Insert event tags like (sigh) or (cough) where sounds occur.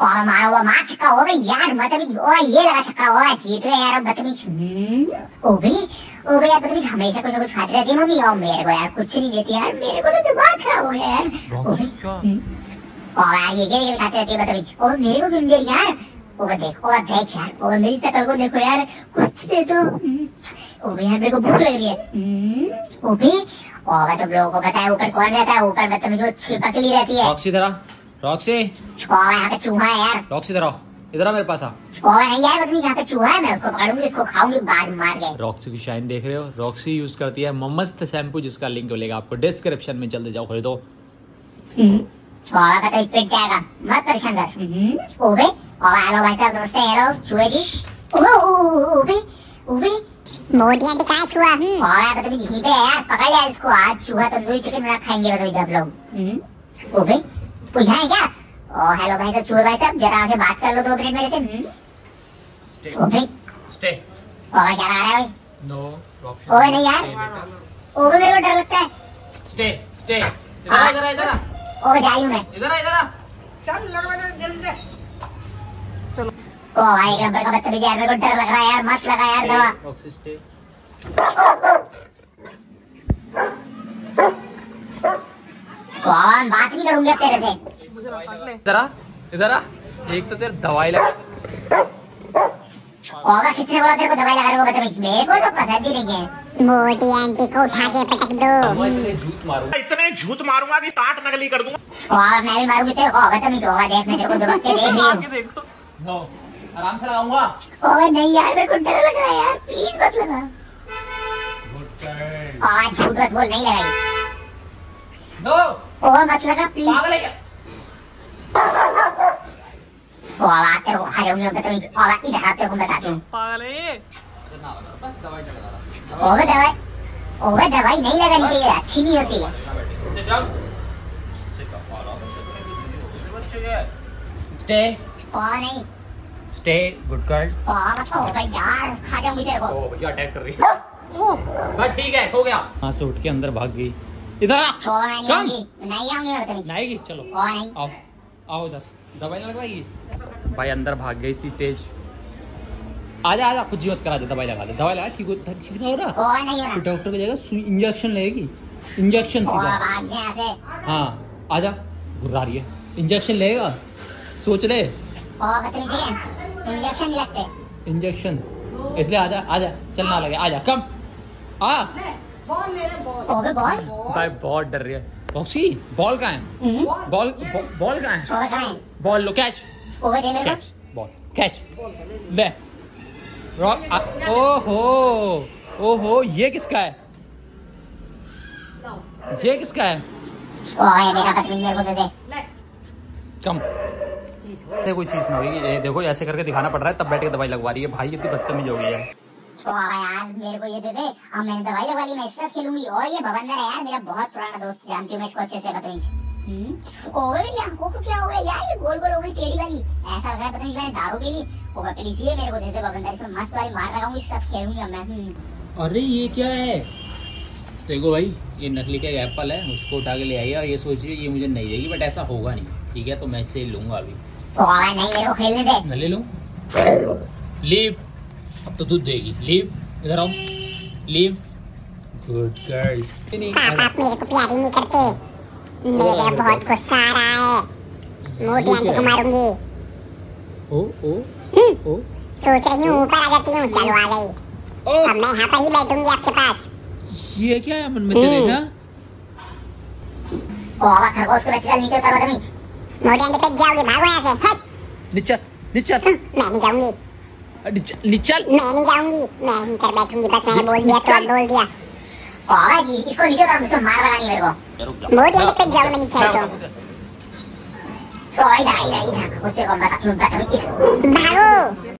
और मारो वो मार छक्का हो गई यार मतलब ओ ये लगा छक्का हो जीत गए यार बदतमीज हम्म, ओ भी ओ भी यार बदतमीज हमेशा कुछ ना कुछ खाती रहती है मम्मी और मेरे को यार कुछ नहीं देती यार मेरे को तो दिमाग खराब हो गया यार ओ भी हम्म, और यार ये गिर खाती रहती है बदतमीज और मेरे को क्यों दे रही यार ओ देख ओ देख यार ओ मेरी शकल को देखो यार कुछ दे दो हम्म, ओ भी यार मेरे को भूख लग रही है हम्म, ओ तुम लोगों को पता है ऊपर कौन रहता है ऊपर बदतमीज वो छिपकली रहती है आ रॉक्सी और यहाँ पे चूहा है यार। रॉक्सी इधर आओ। इधर आ मेरे पास आ। और नहीं यार बदतमीज यहाँ पे चूहा है मैं उसको पकड़ूँगी उसको खाऊँगी बाद मार के। रॉक्सी की शाइन देख रहे हो? रॉक्सी यूज़ करती है ममस्त शैम्पू जिसका लिंक मिलेगा आपको डिस्क्रिप्शन में जल्दी जाओ खरीदो। और का तो पिट जाएगा मत परेशान कर। ओबे और हेलो भाई साहब नमस्ते हेलो चूहे जी। ओबे ओबे ओबे मोटी आंटी कहाँ है चूहा और यार बदतमीज यहीं पे है यार पकड़ लिया इसको। आज चूहा तंदूरी चिकन बना खाएँगे बदतमीज आप लोग। ओबे यहाँ है क्या? ओ हेलो भाई साहब चूहे भाई साहब जरा आके बात कर लो दो मिनट मेरे से हम्म? ओबे स्टे और क्या ला रहा है भाई? नो ओबे नहीं। यार। ओबे मेरे को डर लगता है। स्टे स्टे इधर आ, इधर इधर ओबे जा रही हूँ मैं। इधर इधर आ। चल लगवा दे जल्दी से। चलो। ओ भाई एक नंबर का बदतमीज यार मेरे को डर लग रहा है यार मत लगा यार दवा। स्टे (laughs) कौन बात नहीं करूँगी तेरे से। इधर आ इधर आ। एक तो तेरे दवाई लगा। होगा किसने बोला तेरे को दवाई लगा रहे हो मेरे को तो पसंद ही नहीं है। मोटी आंटी को उठा के पटक दो। झूठ मारूँगा। इतने झूठ मारूँगा कि टाट नकली कर दूँगा। मैं भी मारूँगी तेरे को। बदतमीज होगा देख मैं तेरे को दुबक के देख रही आगे हूँ देखो। नो आराम से लगाऊँगा? ओए नहीं यार मेरे को डर लग रहा है यार। प्लीज़ मत लगा। और झूठ मत बोल नहीं लगाई। नो ओ मत लगा प्लीज़ पागल है क्या? ओ आवाज़ तेरे को खा जाऊँगी अब बदतमीज और इधर आ तेरे को बताती हूँ। पागल है? ये अरे ना लगा, बस दवाई। नहीं लगा रहा दवाई ओए दवाई नहीं लगानी चाहिए अच्छी नहीं होती। है? स्टे ओ नहीं स्टे गुड गर्ल ओ मत ओ भाई यार खा जाऊँगी तेरे को। ओ भैया अटैक कर रही है। बस ठीक है हो गया। वहाँ से उठ के अंदर भाग गई। इधर आ। कम। आऊँगी नहीं चलो। आओ। आओ इधर दवाई ना लगवाएगी भाई अंदर भाग गई थी तेज। आजा आजा कुछ मत करा दे दवाई लगा दे। दवाई लगा ठीक हो ठीक ना हो रहा? तो डॉक्टर की जगह सुई इंजेक्शन लगेगी इंजेक्शन सीधा। हाँ। आजा। घुर्रा रही है। इंजेक्शन लेगा। सोच ले। इंजेक्शन नहीं लगते। इंजेक्शन। इसलिए आजा आजा। चलना लगे। आजा कम। आ। बॉल ले ले बॉल ओबे बॉल भाई बहुत डर रही है। रॉक्सी बॉल कहाँ है? बॉल बॉल कहाँ है? कहाँ है बॉल लो कैच ओबे दे मेरे कैच बॉल कैच ले। रॉक आ- ओहो ओहो ये किसका है? ये किसका है? को मेरा बदतमीज मेरे को दे दे। कम कोई चीज़ ना होगी। ये देखो ऐसे करके दिखाना पड़ रहा है तब बैठ के दवाई लगवा रही है। भाई इतनी बदतमीज हो गई है। ओ यार मेरे को ये दे दे। अब मैंने दवाई लगवा ली मैं इसके साथ खेलूँगी। और ये भवंदर है यार मेरा बहुत पुराना दोस्त जानती हूँ मैं इसको अच्छे से हम्म? ओबे मेरी आँखों को क्या हो गया? यार ये गोल गोल हो गई टेढ़ी वाली। ऐसा लग रहा है पता नहीं मैंने दारू पी ली। ओबे प्लीज़ ये मेरे को दे दे इसमें मस्त वाली मार लगाऊँगी इसके साथ खेलूँगी अब मैं। हम्म। अरे ये क्या है? देखो भाई ये नकली का एप्पल है उसको उठा के ले आई और ये सोच रही है ये मुझे नहीं देगी बट ऐसा होगा नहीं। ठीक है तो मैं इसे लूँगा अभी। ओ नहीं मेरे को खेलने दे। ले लूँ? लीव। अब तो दूध देगी। लीव इधर आओ। लीव। गुड गर्ल पापा आप मेरे को प्यारी नहीं करते। मेरे बहुत गुस्सा आ रहा है। मोटी आंटी को मारूँगी। ओ ओ हम्म, ओ। सोच रही हूँ ऊपर आ जाती हूँ चलो आ गई। ओ। अब मैं यहाँ पर ही बैठूँगी आपके पास। ये क्या है मन में तेरे हम्म। का? ओ बाबा खरगोश को चल नीचे उतर बदतमीज मोटी आंटी पे जाओगे भागो यहाँ से। हट। निचल निचल। हम्म, मैं नहीं जाऊँगी। निचल निचल मैं नहीं जाऊँगी। मैं ही कर बैठूँगी। बस मैंने बोल दिया तो अब बोल दिया। और जी इसको नीचे उतार इसको मार लगानी मेरे को। मोटी आंटी पे जाऊँ मैं नीचे आ तो इधर इधर इधर। उससे कौन बता? क्यों बता भागो।